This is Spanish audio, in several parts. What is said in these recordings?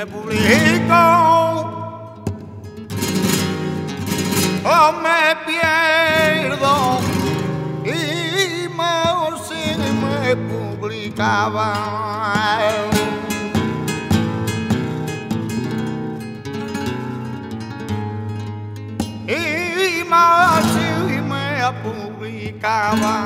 me publico o me pierdo y mejor si me publicaba. Y más si me publicaba.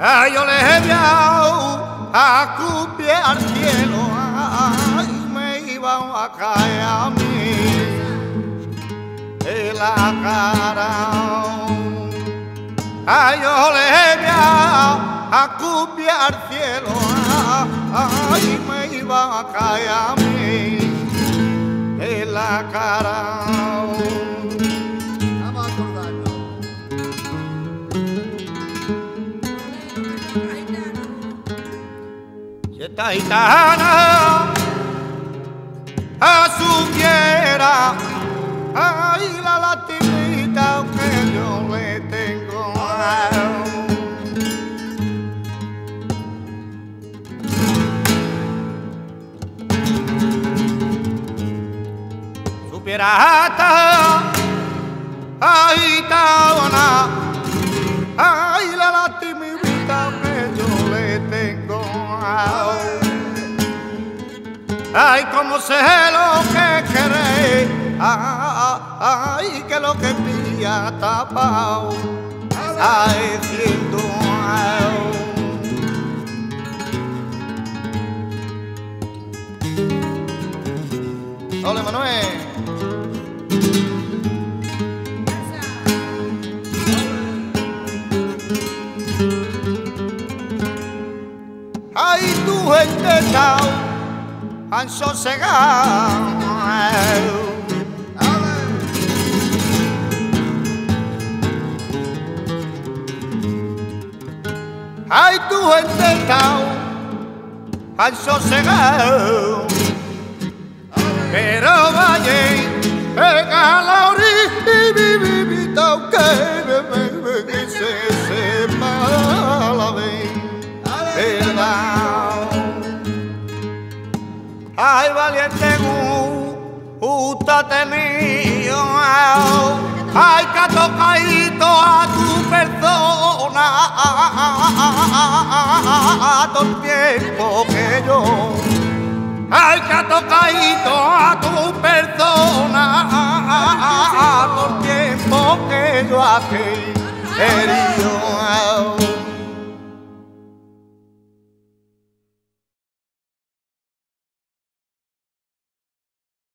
Ay, yo le he enviado a cupiar al cielo me iban a caer a mí en la cara. Ay, yo le a cupiar al cielo ay, me iban a caer a mí en la cara. Si esta gitana a supiera, ay la lastimita que yo le tengo. Supiera hasta, ay gitana, Ay, como sé lo que queréis, ay, que lo que pilla tapado, ay, siento. Hola, Manuel. Ay, tu gente está ansosegado. Ay, tu gente está ansosegado. Pero vaya, pega la orilla y vivita que me, me, me, se sepa la verdad. Ay, valiente gusta tenido, ay, que ha tocadito a tu persona, a todo el tiempo que yo. Ay, que ha tocadito a tu persona, a todo el tiempo que yo herido.